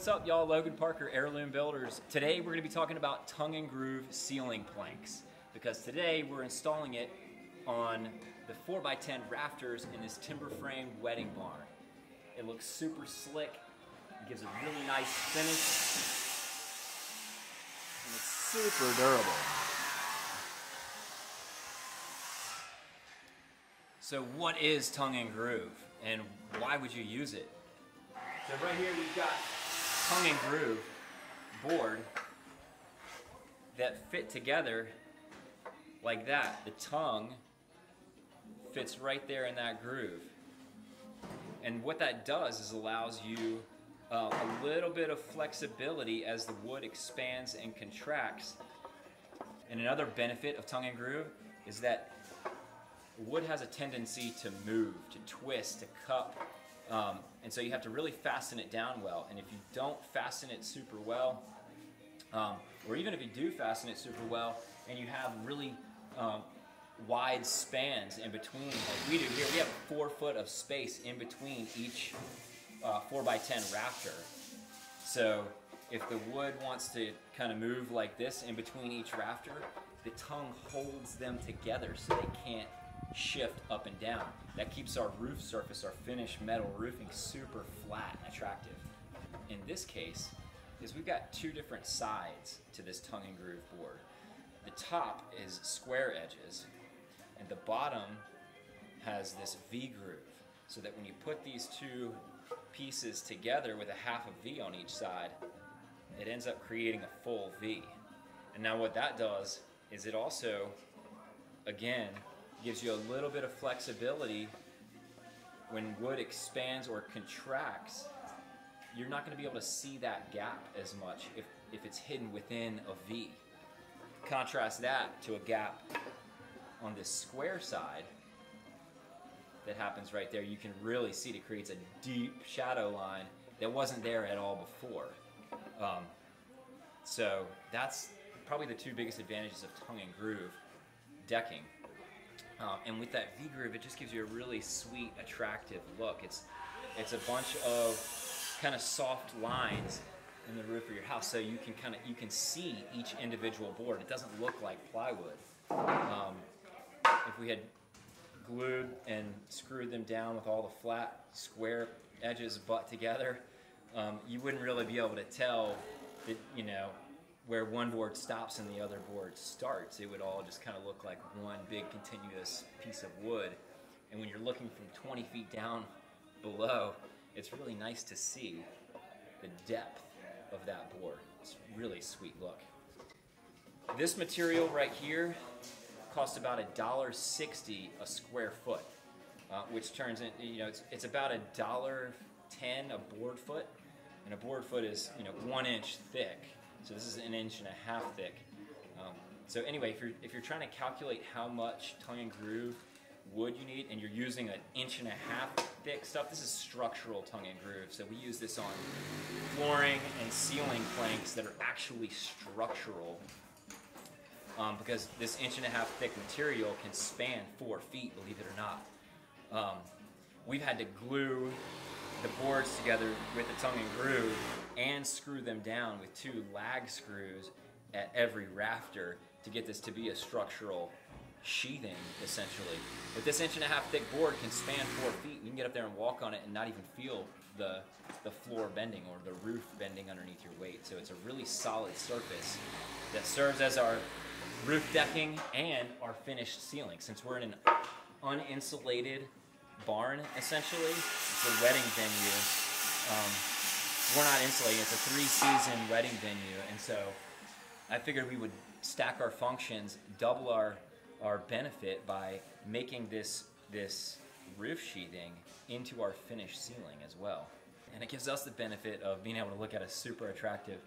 what's up, y'all? Logan Parker, Heirloom Builders. Today we're going to be talking about tongue and groove ceiling planks because today we're installing it on the 4x10 rafters in this timber frame wedding barn. It looks super slick, it gives a really nice finish, and it's super durable. So what is tongue and groove and why would you use it? So right here we've got tongue and groove board that fit together like that. The tongue fits right there in that groove. And what that does is allows you uh, a little bit of flexibility as the wood expands and contracts. And another benefit of tongue and groove is that wood has a tendency to move, to twist, to cup, um, and so you have to really fasten it down well. And if you don't fasten it super well, um, or even if you do fasten it super well, and you have really um, wide spans in between, like we do here, we have four foot of space in between each uh, 4 by 10 rafter. So if the wood wants to kind of move like this in between each rafter, the tongue holds them together so they can't shift up and down. That keeps our roof surface, our finished metal roofing super flat and attractive. In this case, is we've got two different sides to this tongue and groove board. The top is square edges, and the bottom has this V groove, so that when you put these two pieces together with a half a V on each side, it ends up creating a full V. And now what that does is it also, again, gives you a little bit of flexibility when wood expands or contracts you're not going to be able to see that gap as much if, if it's hidden within a V. Contrast that to a gap on this square side that happens right there. You can really see it creates a deep shadow line that wasn't there at all before. Um, so that's probably the two biggest advantages of tongue and groove decking. Um, and with that V-groove, it just gives you a really sweet, attractive look. It's, it's a bunch of kind of soft lines in the roof of your house so you can kind of you can see each individual board it doesn't look like plywood um, if we had glued and screwed them down with all the flat square edges butt together um, you wouldn't really be able to tell that you know where one board stops and the other board starts. It would all just kind of look like one big continuous piece of wood. And when you're looking from 20 feet down below, it's really nice to see the depth of that board. It's really sweet look. This material right here costs about a dollar sixty a square foot, uh, which turns in you know it's, it's about a dollar ten a board foot, and a board foot is you know one inch thick. So this is an inch and a half thick. Um, so anyway, if you're, if you're trying to calculate how much tongue and groove wood you need and you're using an inch and a half thick stuff, this is structural tongue and groove. So we use this on flooring and ceiling planks that are actually structural um, because this inch and a half thick material can span four feet, believe it or not. Um, we've had to glue the boards together with the tongue and groove and screw them down with two lag screws at every rafter to get this to be a structural sheathing essentially. But this inch and a half thick board can span four feet. You can get up there and walk on it and not even feel the, the floor bending or the roof bending underneath your weight. So it's a really solid surface that serves as our roof decking and our finished ceiling. Since we're in an uninsulated barn essentially, it's a wedding venue. Um, we're not insulating. It's a three-season wedding venue, and so I figured we would stack our functions, double our our benefit by making this this roof sheathing into our finished ceiling as well. And it gives us the benefit of being able to look at a super attractive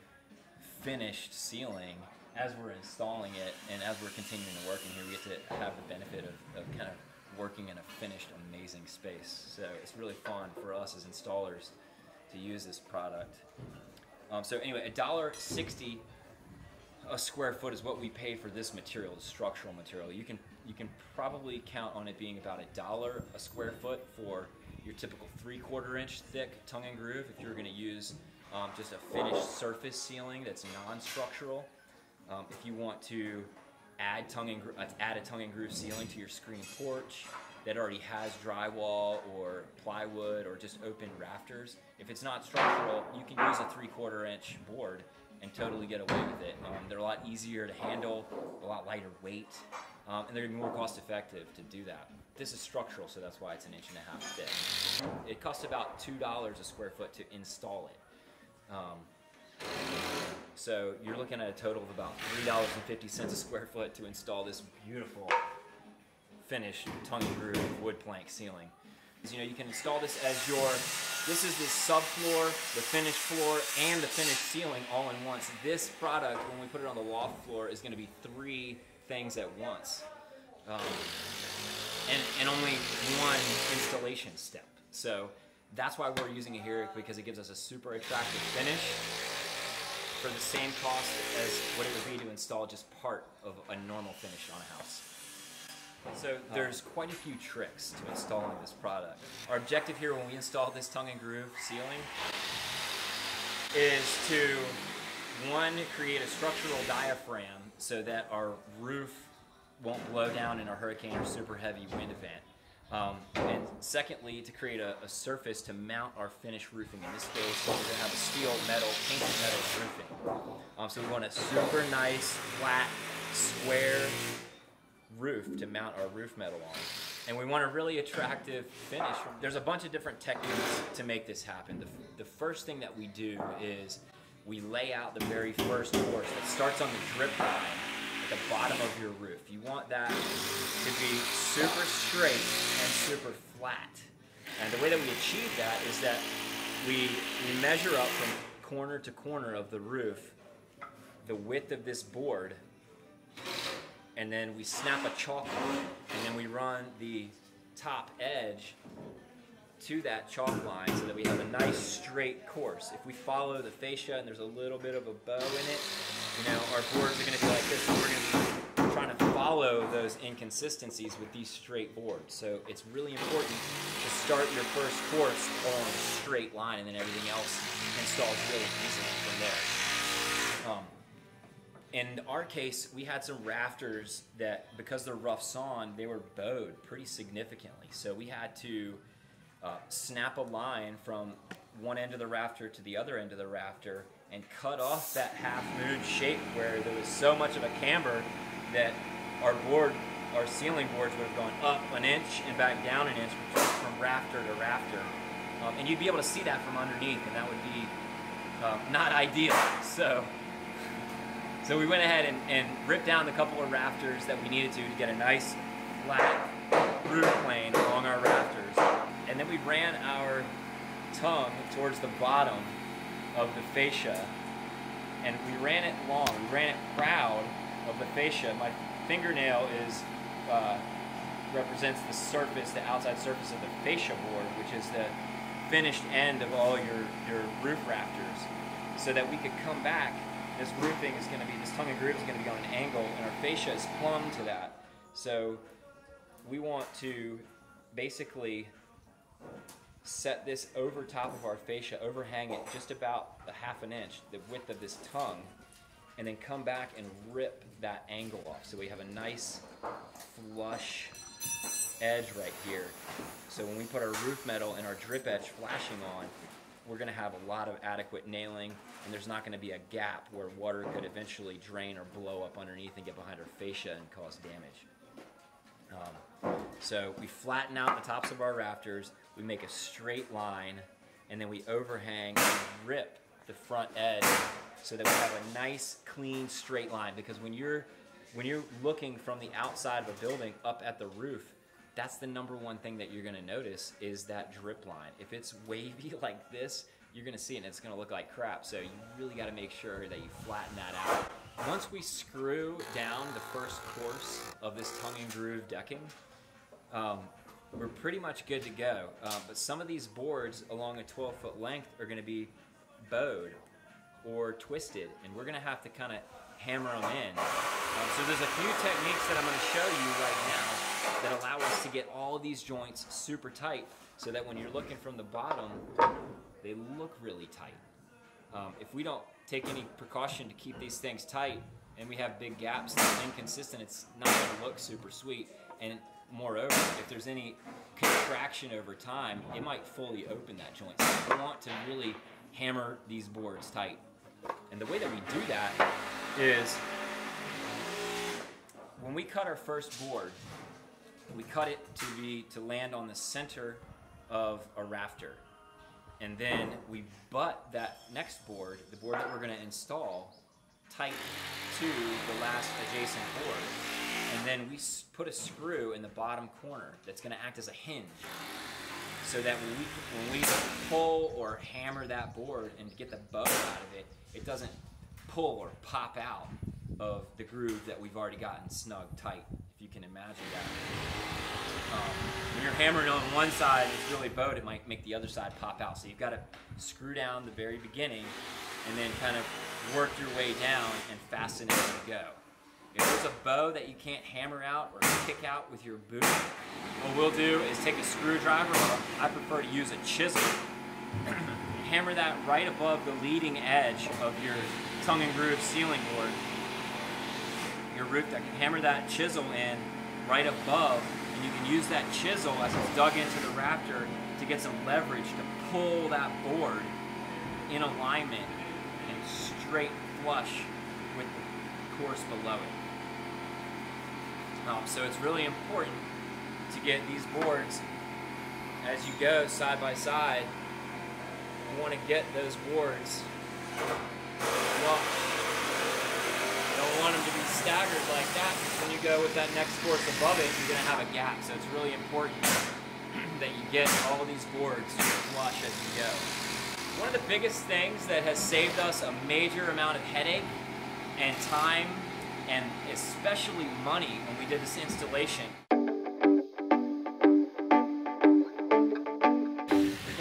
finished ceiling as we're installing it and as we're continuing to work in here, we get to have the benefit of, of kind of working in a finished, amazing space. So it's really fun for us as installers to use this product. Um, so anyway, a dollar sixty a square foot is what we pay for this material, the structural material. You can you can probably count on it being about a dollar a square foot for your typical three quarter inch thick tongue and groove. If you're going to use um, just a finished surface ceiling that's non-structural. Um, if you want to add tongue and add a tongue and groove ceiling to your screen porch that already has drywall or plywood or just open rafters, if it's not structural, you can use a three-quarter inch board and totally get away with it. Um, they're a lot easier to handle, a lot lighter weight, um, and they're more cost effective to do that. This is structural, so that's why it's an inch and a half thick. It costs about two dollars a square foot to install it. Um, so you're looking at a total of about three dollars and fifty cents a square foot to install this beautiful finished tongue and groove wood plank ceiling. You know, you can install this as your, this is the subfloor, the finished floor, and the finished ceiling all in once. This product, when we put it on the loft floor, is going to be three things at once. Um, and, and only one installation step. So that's why we're using it here because it gives us a super attractive finish for the same cost as what it would be to install just part of a normal finish on a house. So there's quite a few tricks to installing this product. Our objective here when we install this tongue and groove ceiling is to one create a structural diaphragm so that our roof won't blow down in a hurricane or super heavy wind event. Um, and secondly, to create a, a, surface to mount our finished roofing. In this case, we're going to have a steel metal, painted metal roofing. Um, so we want a super nice, flat, square roof to mount our roof metal on. And we want a really attractive finish. There's a bunch of different techniques to make this happen. The, the first thing that we do is we lay out the very first course that starts on the drip line the bottom of your roof. You want that to be super straight and super flat. And the way that we achieve that is that we, we measure up from corner to corner of the roof the width of this board and then we snap a chalk line and then we run the top edge to that chalk line so that we have a nice straight course. If we follow the fascia and there's a little bit of a bow in it, you know, our boards are going to be like this. And we're going to be trying to follow those inconsistencies with these straight boards. So it's really important to start your first course along a straight line and then everything else installs really easily from there. Um, in our case, we had some rafters that, because they're rough sawn, they were bowed pretty significantly. So we had to uh, snap a line from one end of the rafter to the other end of the rafter and cut off that half moon shape where there was so much of a camber that our board, our ceiling boards would have gone up an inch and back down an inch from rafter to rafter. Um, and you'd be able to see that from underneath, and that would be uh, not ideal. So. So we went ahead and, and, ripped down the couple of rafters that we needed to to get a nice flat roof plane along our rafters. And then we ran our tongue towards the bottom of the fascia. And we ran it long, we ran it proud of the fascia. My fingernail is uh, represents the surface, the outside surface of the fascia board, which is the finished end of all your, your roof rafters, so that we could come back this roofing is going to be, this tongue and groove is going to be on an angle, and our fascia is plumb to that. So we want to basically set this over top of our fascia, overhang it just about a half an inch, the width of this tongue, and then come back and rip that angle off. So we have a nice flush edge right here. So when we put our roof metal and our drip edge flashing on, we're going to have a lot of adequate nailing and there's not going to be a gap where water could eventually drain or blow up underneath and get behind our fascia and cause damage. Um, so we flatten out the tops of our rafters, we make a straight line, and then we overhang and rip the front edge so that we have a nice, clean, straight line. Because when you're when you're looking from the outside of a building up at the roof, that's the number one thing that you're going to notice is that drip line. If it's wavy like this, you're going to see it and it's going to look like crap. So you really got to make sure that you flatten that out. Once we screw down the first course of this tongue and groove decking, um, we're pretty much good to go. Uh, but some of these boards along a 12 foot length are going to be bowed or twisted, and we're going to have to kind of hammer them in. Um, so there's a few techniques that I'm going to show you right now that allow us to get all these joints super tight so that when you're looking from the bottom, they look really tight. Um, if we don't take any precaution to keep these things tight and we have big gaps that are inconsistent, it's not going to look super sweet. And moreover, if there's any contraction over time, it might fully open that joint. So we want to really hammer these boards tight. And the way that we do that is when we cut our first board, we cut it to be to land on the center of a rafter. And then we butt that next board, the board that we're going to install, tight to the last adjacent board. And then we put a screw in the bottom corner that's going to act as a hinge. So that when we, when we pull or hammer that board and get the bow out of it, it doesn't pull or pop out of the groove that we've already gotten snug tight, if you can imagine that. Um, when you're hammering on one side, it's really bowed, it might make the other side pop out. So you've got to screw down the very beginning and then kind of work your way down and fasten it as you go. If there's a bow that you can't hammer out or kick out with your boot, what we'll do is take a screwdriver, or I prefer to use a chisel, hammer that right above the leading edge of your tongue and groove ceiling board your roof deck. Hammer that chisel in right above, and you can use that chisel as it's dug into the rafter to get some leverage to pull that board in alignment and straight flush with the course below it. Um, so it's really important to get these boards as you go side by side. You want to get those boards flush You don't want them to be staggered like that because when you go with that next course above it, you're going to have a gap. So it's really important that you get all these boards flush as you go. One of the biggest things that has saved us a major amount of headache and time and especially money when we did this installation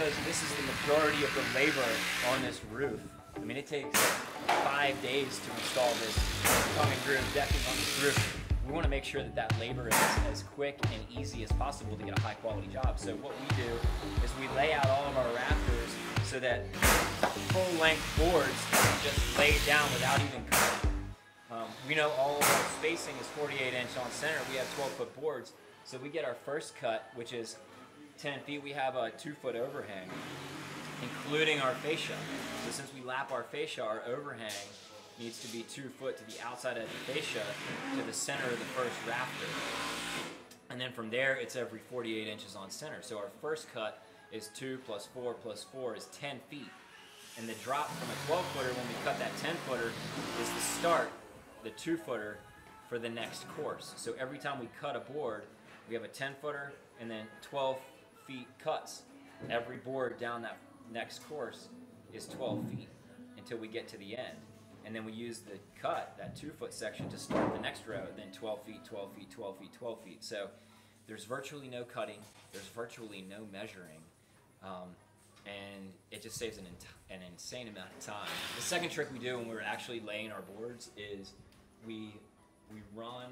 because this is the majority of the labor on this roof. I mean, it takes five days to install this and groove decking on this roof. We want to make sure that that labor is as quick and easy as possible to get a high quality job. So what we do is we lay out all of our rafters so that full length boards just laid down without even cutting. Um, we know all of our spacing is 48 inch on center. We have 12 foot boards. So we get our first cut, which is 10 feet. We have a two foot overhang including our fascia. So since we lap our fascia, our overhang needs to be two foot to the outside of the fascia to the center of the first rafter. And then from there, it's every 48 inches on center. So our first cut is two plus four plus four is 10 feet. And the drop from a 12 footer when we cut that 10 footer is the start, the two footer for the next course. So every time we cut a board, we have a 10 footer and then 12 feet cuts every board down that next course is 12 feet until we get to the end. And then we use the cut, that two foot section, to start the next row, then 12 feet, 12 feet, 12 feet, 12 feet. So there's virtually no cutting, there's virtually no measuring, um, and it just saves an, an insane amount of time. The second trick we do when we're actually laying our boards is we we run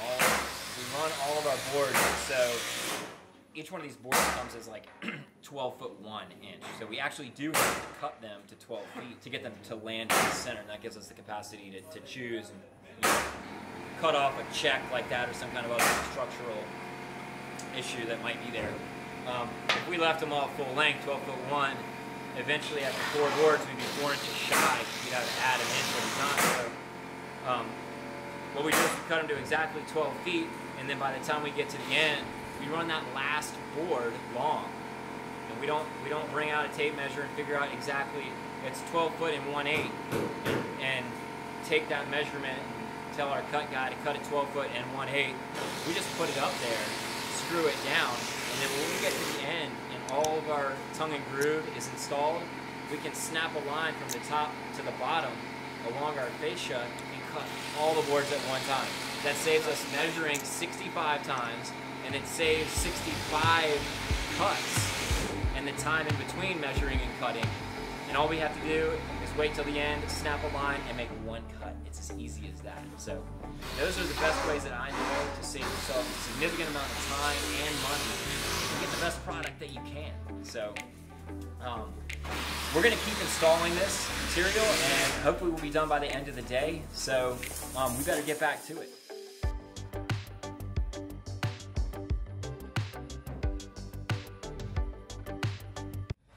all we run all of our boards so each one of these boards comes as like 12 foot 1 inch. So we actually do have to cut them to 12 feet to get them to land in the center, and that gives us the capacity to, to choose and you know, cut off a check like that or some kind of other structural issue that might be there. Um, if we left them all full length, 12 foot 1, eventually after four boards we'd be four inches shy. We'd have to add an inch every time. So um, what we do is we cut them to exactly 12 feet, and then by the time we get to the end, we run that last board long. And we don't we don't bring out a tape measure and figure out exactly it's 12 foot and 1 8 and, and take that measurement and tell our cut guy to cut it 12 foot and 1 8. We just put it up there, screw it down, and then when we get to the end and all of our tongue and groove is installed, we can snap a line from the top to the bottom along our fascia all the boards at one time. That saves us measuring 65 times and it saves 65 cuts and the time in between measuring and cutting. And all we have to do is wait till the end, snap a line, and make one cut. It's as easy as that. So those are the best ways that I know to save yourself a significant amount of time and money and get the best product that you can. So Um, we're gonna keep installing this material and hopefully we'll be done by the end of the day. So um, we better get back to it.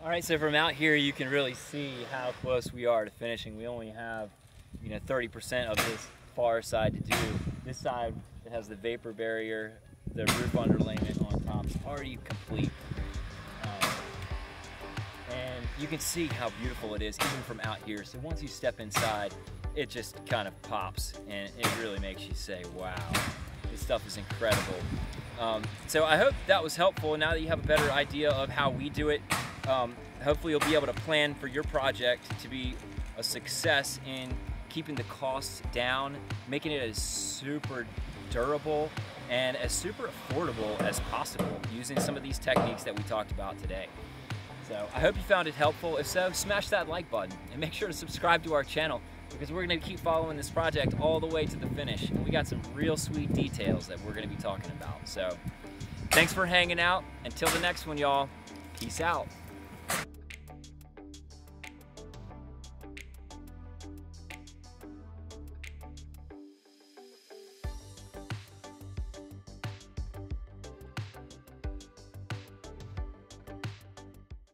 All right, so from out here, you can really see how close we are to finishing. We only have, you know, 30% of this far side to do. This side it has the vapor barrier, the roof underlayment on top is already complete. You can see how beautiful it is even from out here. So once you step inside, it just kind of pops and it really makes you say, wow, this stuff is incredible. Um, so I hope that was helpful. Now that you have a better idea of how we do it, um, hopefully you'll be able to plan for your project to be a success in keeping the costs down, making it as super durable and as super affordable as possible using some of these techniques that we talked about today. So I hope you found it helpful. If so, smash that like button and make sure to subscribe to our channel because we're going to keep following this project all the way to the finish. And we got some real sweet details that we're going to be talking about. So thanks for hanging out. Until the next one, y'all. Peace out.